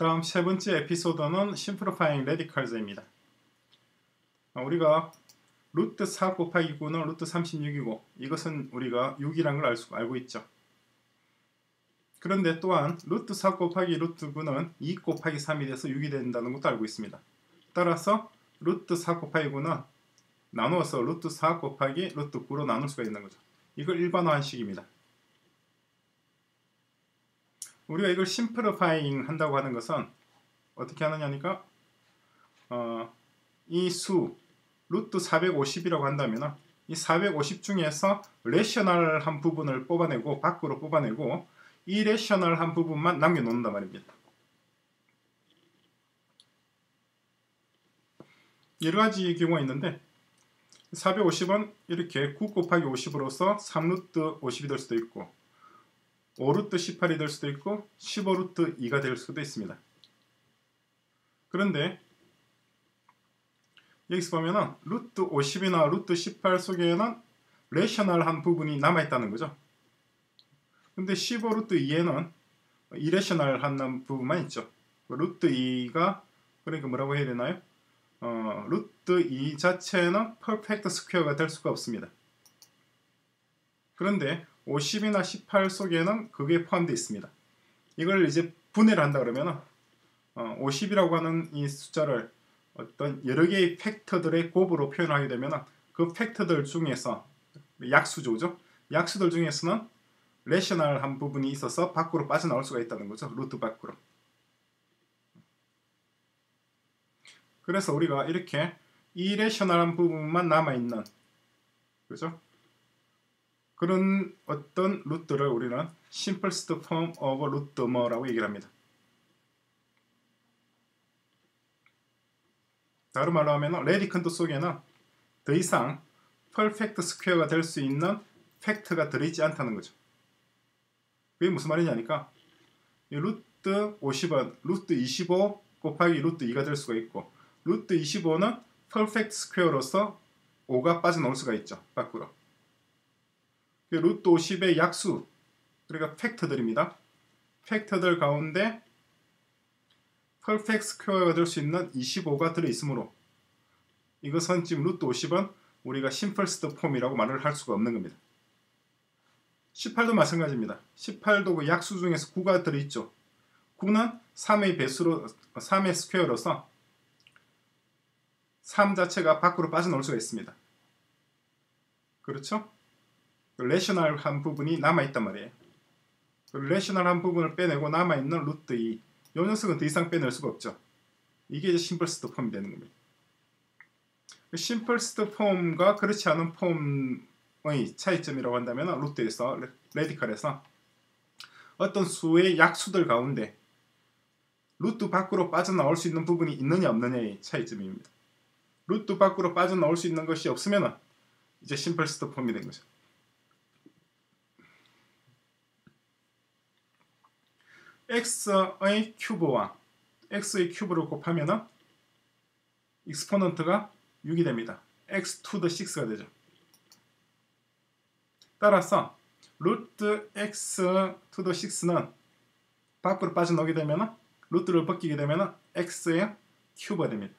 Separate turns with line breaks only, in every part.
다음 세 번째 에피소드는 Simplifying Radicals입니다. 우리가 루트 4 곱하기 9는 루트 36이고 이것은 우리가 6이란 걸 알 수, 알고 있죠. 그런데 또한 루트 4 곱하기 루트 9는 2 곱하기 3이 돼서 6이 된다는 것도 알고 있습니다. 따라서 루트 4 곱하기 9는 나누어서 루트 4 곱하기 루트 9로 나눌 수가 있는 거죠. 이걸 일반화한 식입니다. 우리가 이걸 심플리파잉 한다고 하는 것은 어떻게 하느냐니까 어, 이 수 루트 450이라고 한다면 이 450 중에서 레셔널한 부분을 뽑아내고 밖으로 뽑아내고 이 레셔널한 부분만 남겨놓는단 말입니다. 여러 가지 경우가 있는데 450은 이렇게 9 곱하기 50으로서 3루트 50이 될 수도 있고 5루트 18이 될 수도 있고 15루트 2가 될 수도 있습니다. 그런데 여기서 보면은 루트 50이나 루트 18 속에는 rational한 부분이 남아있다는 거죠. 근데 15루트 2에는 irrational한 부분만 있죠. 루트 2가 그러니까 뭐라고 해야 되나요? 어, 루트 2 자체는 퍼펙트 스퀘어가 될 수가 없습니다. 그런데 50이나 18 속에는 그게 포함되어 있습니다. 이걸 이제 분해를 한다 그러면 어, 50이라고 하는 이 숫자를 어떤 여러 개의 팩터들의 곱으로 표현하게 되면 그 팩터들 중에서 약수조죠. 약수들 중에서는 레셔널한 부분이 있어서 밖으로 빠져나올 수가 있다는 거죠. 루트 밖으로. 그래서 우리가 이렇게 irrational한 부분만 남아있는 그죠? 그런 어떤 루트를 우리는 simplest form of root 뭐라고 얘기를 합니다. 다른 말로 하면 radicand 속에는 더 이상 퍼펙트 스퀘어가 될 수 있는 factor가 들어있지 않다는 거죠. 그게 무슨 말이냐니까 이 루트 50은 루트 25 곱하기 루트 2가 될 수가 있고 루트 25는 perfect square로서 5가 빠져나올 수가 있죠. 밖으로. 그 루트 50의 약수 그러니까 factor들입니다. factor들 가운데 퍼펙트 스퀘어가 될 수 있는 25가 들어있으므로 이것은 지금 루트 50은 우리가 simplest form이라고 말을 할 수가 없는 겁니다. 18도 마찬가지입니다. 18도 그 약수 중에서 9가 들어있죠. 9는 3의 배수로 3의 square로서 3 자체가 밖으로 빠져나올 수가 있습니다. 그렇죠? rational한 부분이 남아있단 말이에요. rational한 부분을 빼내고 남아있는 루트 2. 이 녀석은 더 이상 빼낼 수가 없죠. 이게 이제 simplest form이 되는 겁니다. simplest form과 그렇지 않은 form의 차이점이라고 한다면 루트에서 Radical에서 어떤 수의 약수들 가운데 루트 밖으로 빠져나올 수 있는 부분이 있느냐 없느냐의 차이점입니다. 루트 밖으로 빠져나올 수 있는 것이 없으면 이제 simplest form이 된 거죠. X의 cube와 x의 cube를 곱하면 exponent가 6이 됩니다. x to the 6가 되죠. 따라서 루트 x to the 6는 밖으로 빠져나오게 되면 루트를 벗기게 되면 x의 cube가 됩니다.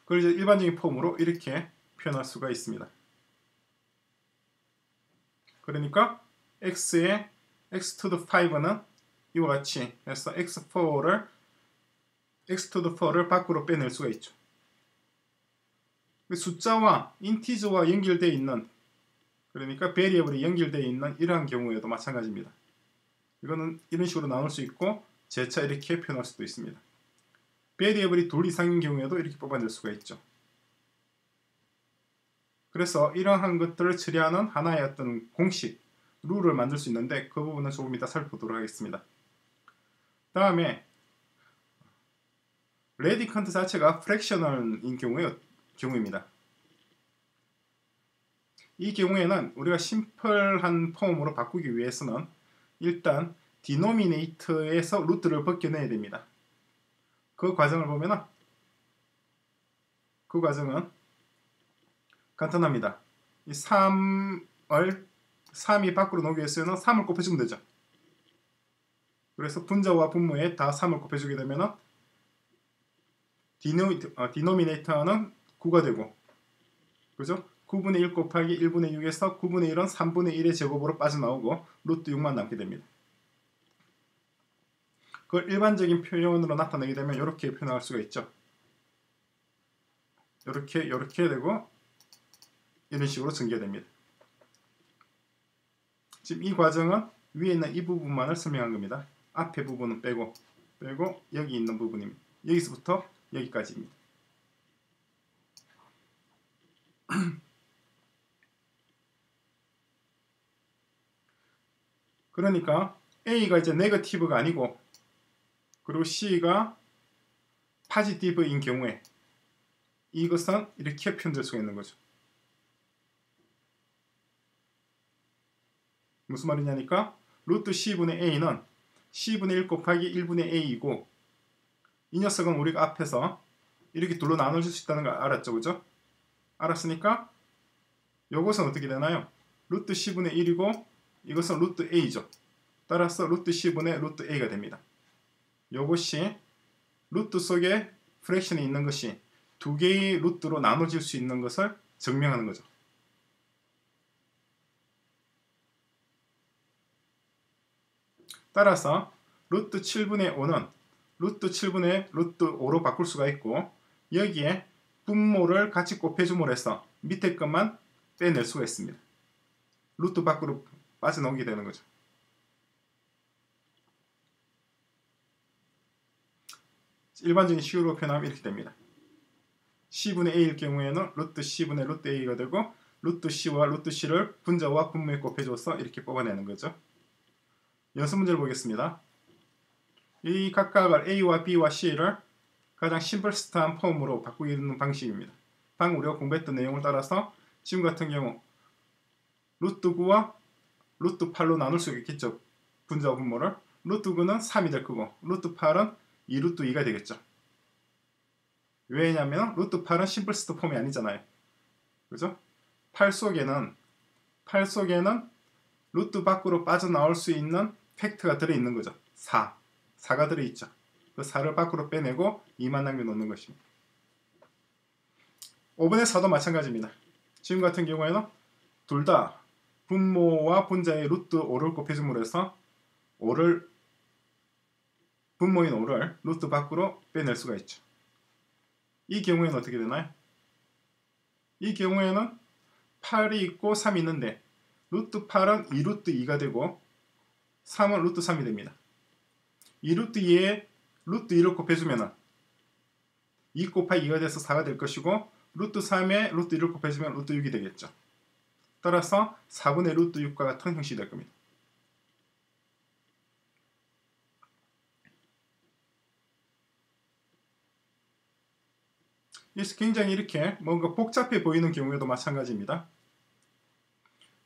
그걸 이제 일반적인 폼으로 이렇게 표현할 수가 있습니다. 그러니까 x의 x the 5는 이와 같이 해서 x4를 x to the 4를 밖으로 빼낼 수가 있죠. 그 숫자와 인티저와 연결되어 있는 그러니까 베리어블이 연결되어 있는 이러한 경우에도 마찬가지입니다. 이거는 이런 식으로 나눌 수 있고 재차 이렇게 표현할 수도 있습니다. 베리어블이 둘 이상인 경우에도 이렇게 뽑아낼 수가 있죠. 그래서 이러한 것들을 처리하는 하나의 어떤 공식, 룰을 만들 수 있는데 그 부분은 조금 이따 살펴보도록 하겠습니다. 다음에 radicand 자체가 fractional인 경우에, 경우입니다. 이 경우에는 우리가 심플한 폼으로 바꾸기 위해서는 일단 denominator에서 루트를 벗겨내야 됩니다. 그 과정을 보면 그 과정은 간단합니다. 이 3을 3이 밖으로 나오기 위해서는 3을 곱해주면 되죠. 그래서 분자와 분모에 다 3을 곱해주게 되면 디노, 어, 디노미네이터는 9가 되고 그죠? 9분의 1 곱하기 1분의 6에서 9분의 1은 3분의 1의 제곱으로 빠져나오고 루트 6만 남게 됩니다. 그걸 일반적인 표현으로 나타내게 되면 이렇게 표현할 수가 있죠. 이렇게 이렇게 되고 이런 식으로 전개됩니다. 지금 이 과정은 위에 있는 이 부분만을 설명한 겁니다. 앞에 부분은 빼고 빼고 여기 있는 부분입니다. 여기서부터 여기까지입니다. 그러니까 A가 이제 네거티브가 아니고 그리고 C가 파지티브인 경우에 이것은 이렇게 표현될 수가 있는 거죠. 무슨 말이냐니까 루트 C분의 A는 C분의 1 곱하기 1분의 A이고 이 녀석은 우리가 앞에서 이렇게 둘로 나눠줄 수 있다는 걸 알았죠. 그죠? 알았으니까 이것은 어떻게 되나요? 루트 C분의 1이고 이것은 루트 A죠. 따라서 루트 C분의 루트 A가 됩니다. 이것이 루트 속에 fraction이 있는 것이 두 개의 루트로 나눠질 수 있는 것을 증명하는 거죠. 따라서 루트 7분의 5는 루트 7분의 루트 5로 바꿀 수가 있고 여기에 분모를 같이 곱해줌으로 해서 밑에 것만 빼낼 수가 있습니다. 루트 밖으로 빠져나오게 되는 거죠. 일반적인 식으로 표현하면 이렇게 됩니다. C분의 A일 경우에는 루트 C분의 루트 A가 되고 루트 C와 루트 C를 분자와 분모에 곱해줘서 이렇게 뽑아내는 거죠. 연습 문제를 보겠습니다. 이 각각을 A와 B와 C를 가장 심플스트한 폼으로 바꾸는 방식입니다. 방금 우리가 공부했던 내용을 따라서 지금 같은 경우 루트 9와 루트 8로 나눌 수 있겠죠. 분자와 분모를. 루트 9는 3이 될 거고 루트 8은 2루트 2가 되겠죠. 왜냐하면 루트 8은 simplest form이 아니잖아요. 그죠? 8 속에는 8 속에는 루트 밖으로 빠져나올 수 있는 factor가 들어있는 거죠. 4. 4가 들어있죠. 그 4를 밖으로 빼내고 2만 남겨놓는 것입니다. 5분의 4도 마찬가지입니다. 지금 같은 경우에는 둘 다 분모와 분자의 루트 5를 곱해줌으로 해서 5를 분모인 5를 루트 밖으로 빼낼 수가 있죠. 이 경우에는 어떻게 되나요? 이 경우에는 8이 있고 3이 있는데 루트 8은 2루트 2가 되고 3은 루트 3이 됩니다. 2루트 2에 루트 2를 곱해주면 2 곱하기 2가 돼서 4가 될 것이고 루트 3에 루트 1을 곱해주면 루트 6이 되겠죠. 따라서 4분의 루트 6과 같은 형식이 될 겁니다. 굉장히 이렇게 뭔가 복잡해 보이는 경우에도 마찬가지입니다.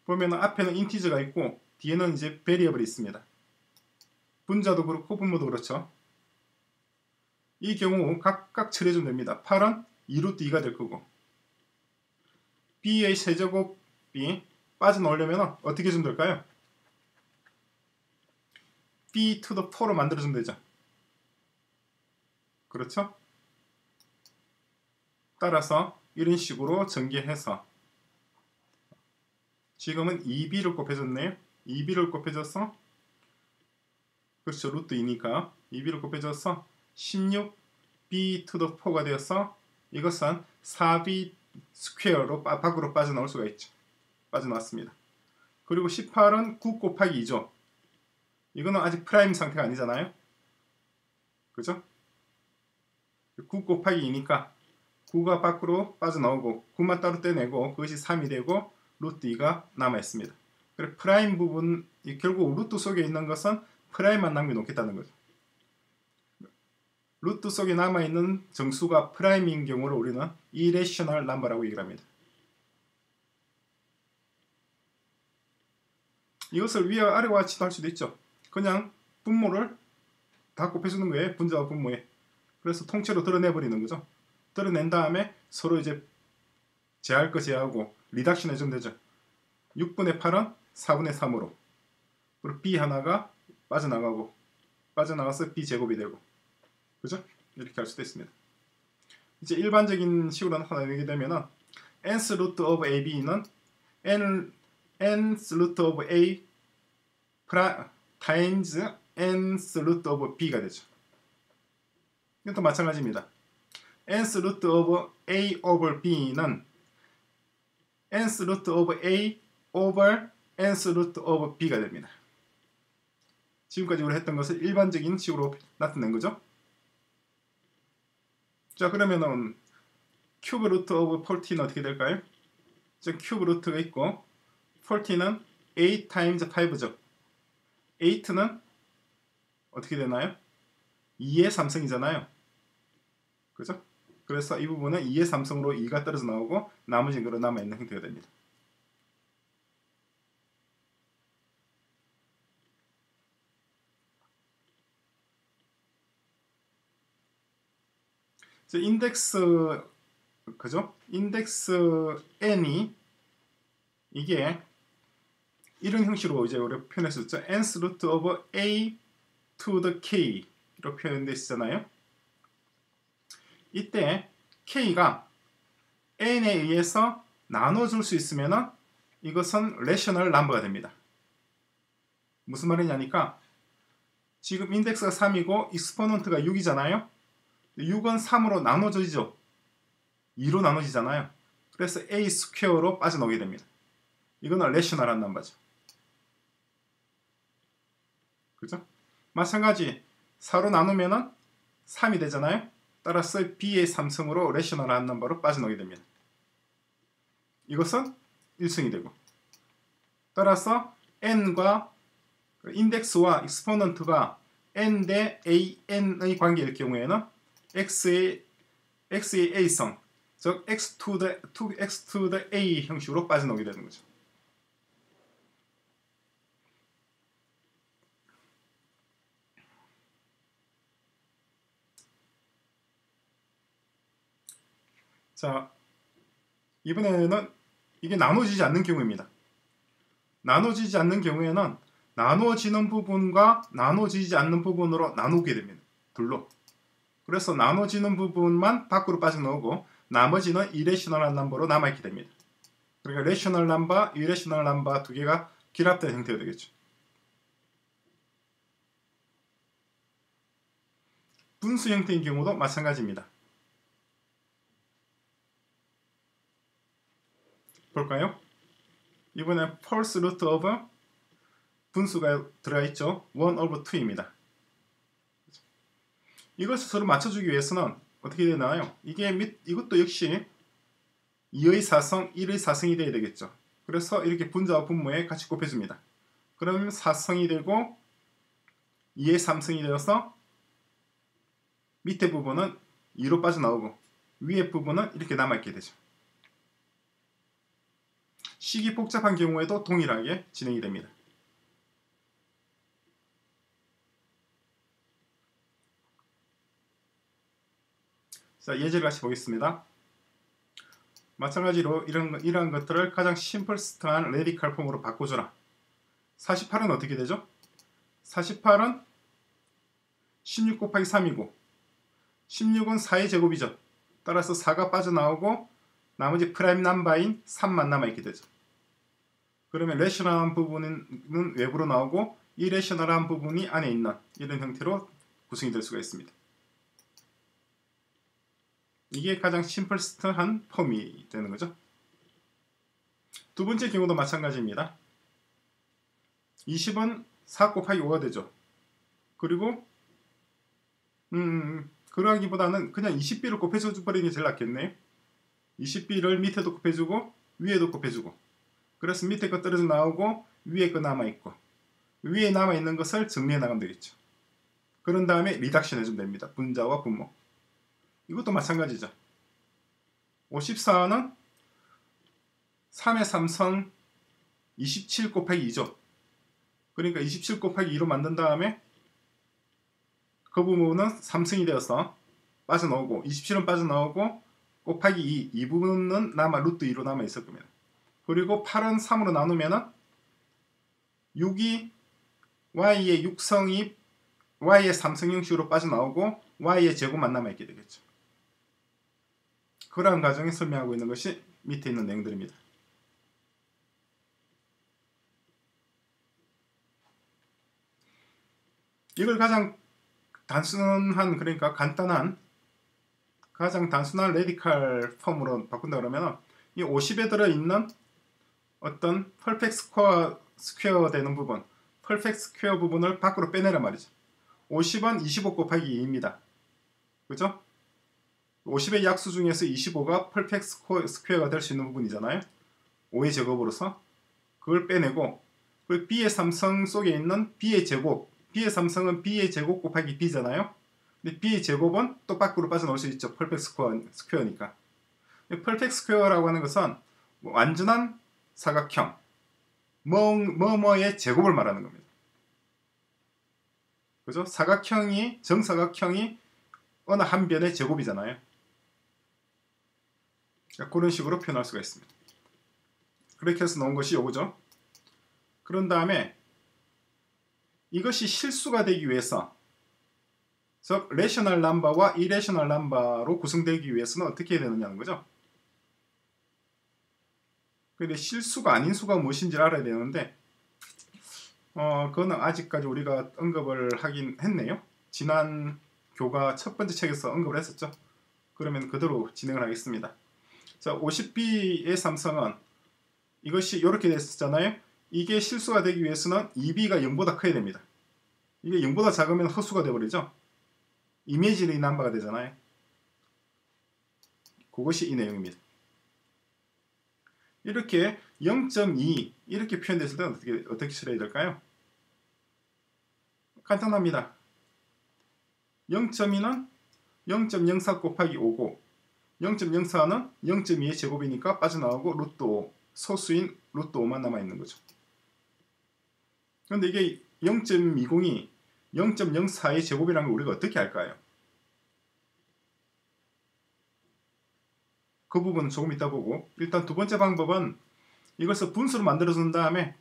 보면 앞에는 인티저가 있고 뒤에는 이제 베리어블이 있습니다. 분자도 그렇고 분모도 그렇죠. 이 경우 각각 처리해주면 됩니다. 8은 2루트 2가 될 거고 b의 세제곱이 빠져나오려면 어떻게 해주면 될까요? b to the 4로 만들어주면 되죠. 그렇죠? 따라서 이런 식으로 전개해서 지금은 2b를 곱해줬네요. 2b를 곱해줘서 그렇죠. 루트 2니까 2b를 곱해줘서 16b to the 4가 되어서 이것은 4b 스퀘어로 밖으로 빠져나올 수가 있죠. 빠져나왔습니다. 그리고 18은 9 곱하기 2죠. 이거는 아직 prime 상태가 아니잖아요. 그죠? 9 곱하기 2니까 9가 밖으로 빠져나오고 9만 따로 떼내고 그것이 3이 되고 루트 2가 남아있습니다. 그래 prime 부분 결국 루트 속에 있는 것은 prime만 남겨놓겠다는 거죠. 루트 속에 남아있는 정수가 prime인 경우를 우리는 irrational number라고 얘기를 합니다. 이것을 위와 아래와 같이도 할 수도 있죠. 그냥 분모를 다 곱해주는 거예요. 분자와 분모에. 그래서 통째로 드러내버리는 거죠. 드러낸 다음에 서로 이제 제할 거 제하고 reduction 해주면 되죠. 6분의 8은 4분의 3으로 그리고 B 하나가 빠져나가고 빠져나가서 b제곱이 되고 그죠? 이렇게 할 수도 있습니다. 이제 일반적인 식으로 나타내게 되면은 nth root of ab는 n nth root of a 프라 times nth root of b가 되죠. 이것도 마찬가지입니다. nth root of a over b는 nth root of a over nth root of b가 됩니다. 지금까지 우리 했던 것을 일반적인 식으로 나타낸 거죠. 자 그러면은 cube root of 14는 어떻게 될까요? 즉 큐브 루트가 있고 14는 8 times 5죠. 8는 어떻게 되나요? 2의 3승이잖아요. 그죠? 그래서 이 부분은 2의 3승으로 2가 떨어져 나오고 나머지는 그로 남아있는 형태가 됩니다. 인덱스 그죠? 인덱스 n이 이게 이런 형식으로 이제 우리 표현했었죠. nth root of a to the k로 표현됐잖아요. 이때 k가 n에 의해서 나눠줄 수 있으면은 이것은 rational number가 됩니다. 무슨 말이냐니까 지금 인덱스가 3이고 exponent가 6이잖아요. 6은 3으로 나눠지죠. 2로 나눠지잖아요. 그래서 a 스퀘어로 빠져나오게 됩니다. 이거는 rational한 number죠. 그죠? 마찬가지 4로 나누면은 3이 되잖아요. 따라서 b의 3승으로 rational한 number로 빠져나오게 됩니다. 이것은 1승이 되고 따라서 n과 그 인덱스와 익스포넌트가 n 대 an의 관계일 경우에는 x의 x의 a성 즉 x to the to x to the a 형식으로 빠져나오게 되는 거죠. 자, 이번에는 이게 나눠지지 않는 경우입니다. 나눠지지 않는 경우에는 나눠지는 부분과 나눠지지 않는 부분으로 나누게 됩니다. 둘로. 그래서 나눠지는 부분만 밖으로 빠져나오고 나머지는 irrational한 number로 남아있게 됩니다. 그러니까 rational number, irrational number 두 개가 결합된 형태가 되겠죠. 분수 형태인 경우도 마찬가지입니다. 볼까요? 이번에 false root of 분수가 들어있죠. 1 over 2입니다. 이것을 서로 맞춰주기 위해서는 어떻게 되나요? 이게 밑, 이것도 역시 2의 4성, 1의 4성이 되어야 되겠죠. 그래서 이렇게 분자와 분모에 같이 곱해줍니다. 그러면 4성이 되고 2의 3성이 되어서 밑에 부분은 2로 빠져나오고 위에 부분은 이렇게 남아있게 되죠. 식이 복잡한 경우에도 동일하게 진행이 됩니다. 자, 예제를 같이 보겠습니다. 마찬가지로 이런, 이러한 것들을 가장 심플스트한 레디칼 폼으로 바꿔주라. 48은 어떻게 되죠? 48은 16 곱하기 3이고 16은 4의 제곱이죠. 따라서 4가 빠져나오고 나머지 prime number인 3만 남아있게 되죠. 그러면 rational한 부분은 외부로 나오고 irrational한 부분이 안에 있는 이런 형태로 구성이 될 수가 있습니다. 이게 가장 simplest한 form이 되는 거죠. 두 번째 경우도 마찬가지입니다. 20은 4 곱하기 5가 되죠. 그리고 음 그러기보다는 그냥 20b를 곱해줘 버리는 게 제일 낫겠네요. 20b를 밑에도 곱해주고 위에도 곱해주고 그래서 밑에 거 떨어져 나오고 위에 거 남아있고 위에 남아있는 것을 정리해 나가면 되겠죠. 그런 다음에 reduction 해주면 됩니다. 분자와 분모. 이것도 마찬가지죠. 54는 3의 3성 27 곱하기 2죠. 그러니까 27 곱하기 2로 만든 다음에 그 부분은 3승이 되어서 빠져나오고 27은 빠져나오고 곱하기 2, 이 부분은 남아 루트 2로 남아 있을 겁니다. 그리고 8은 3으로 나누면은 6이 y의 6성이 y의 삼성 형식으로 빠져나오고 y의 제곱만 남아있게 되겠죠. 그러한 과정에 설명하고 있는 것이 밑에 있는 내용들입니다. 이걸 가장 단순한 그러니까 간단한 가장 단순한 레디칼 폼으로 바꾼다 그러면 이 50에 들어 있는 어떤 perfect square square 되는 부분, perfect square 부분을 밖으로 빼내란 말이죠. 50은 25 곱하기 2입니다. 그죠? 50의 약수 중에서 25가 perfect square가 될 수 있는 부분이잖아요. 5의 제곱으로서 그걸 빼내고 그 b의 삼승 속에 있는 b의 제곱 b의 삼승은 b의 제곱 곱하기 b잖아요. 근데 b의 제곱은 또 밖으로 빠져나올 수 있죠. perfect square, square 니까. perfect square라고 하는 것은 완전한 사각형 뭐, 뭐뭐의 제곱을 말하는 겁니다. 그죠? 사각형이 정사각형이 어느 한 변의 제곱이잖아요. 그런 식으로 표현할 수가 있습니다. 그렇게 해서 나온 것이 요거죠. 그런 다음에 이것이 실수가 되기 위해서 즉 rational number와 irrational number로 구성되기 위해서는 어떻게 해야 되느냐는 거죠. 근데 실수가 아닌 수가 무엇인지 알아야 되는데 어 그거는 아직까지 우리가 언급을 하긴 했네요. 지난 교과 첫 번째 책에서 언급을 했었죠. 그러면 그대로 진행을 하겠습니다. 자, 50B의 삼성은 이것이 이렇게 됐었잖아요. 이게 실수가 되기 위해서는 2B가 0보다 커야 됩니다. 이게 0보다 작으면 허수가 되어버리죠. 이미지리 넘버가 되잖아요. 그것이 이 내용입니다. 이렇게 0.2 이렇게 표현됐을 때 어떻게 어떻게 처리해야 될까요? 간단합니다. 0.2는 0.04 곱하기 5고 0.04는 0.2의 제곱이니까 빠져나오고 루트 5 소수인 루트 5만 남아있는 거죠. 그런데 이게 0.20이 0.04의 제곱이라는 걸 우리가 어떻게 할까요? 그 부분은 조금 이따 보고 일단 두 번째 방법은 이것을 분수로 만들어 준 다음에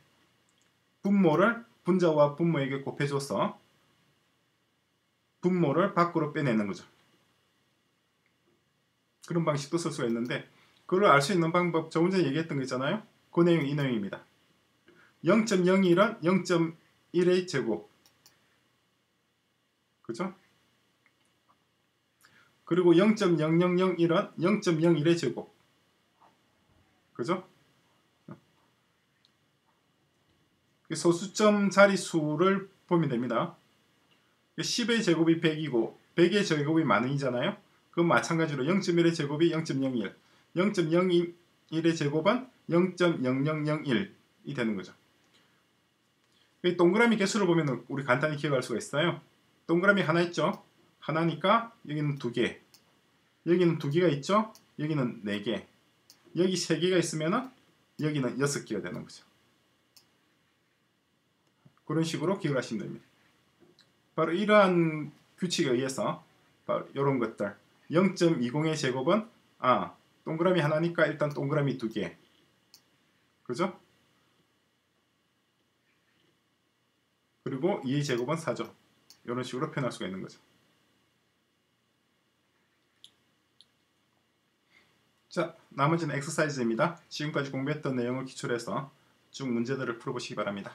분모를 분자와 분모에게 곱해줘서 분모를 밖으로 빼내는 거죠. 그런 방식도 쓸 수가 있는데 그걸 알 수 있는 방법 저번 전에 얘기했던 거 있잖아요. 그 내용 이 내용입니다. 0.01은 0.1의 제곱 그죠? 그리고 0.0001은 0.01의 제곱. 그죠? 소수점 자리수를 보면 됩니다. 10의 제곱이 100이고 100의 제곱이 만원이잖아요. 그건 마찬가지로 0.1의 제곱이 0.01, 0.01의 제곱은 0.0001이 되는 거죠. 동그라미 개수를 보면 우리 간단히 기억할 수가 있어요. 동그라미 하나 있죠? 하나니까 여기는 두 개. 여기는 두 개가 있죠? 여기는 네 개. 여기 세 개가 있으면 여기는 여섯 개가 되는 거죠. 그런 식으로 기억을 하시면 됩니다. 바로 이러한 규칙에 의해서 바로 이런 것들 0.20의 제곱은 아 동그라미 하나니까 일단 동그라미 두 개. 그죠? 그리고 2의 제곱은 4죠. 이런 식으로 표현할 수가 있는 거죠. 자, 나머지는 엑서사이즈입니다. 지금까지 공부했던 내용을 기초로 해서 쭉 문제들을 풀어보시기 바랍니다.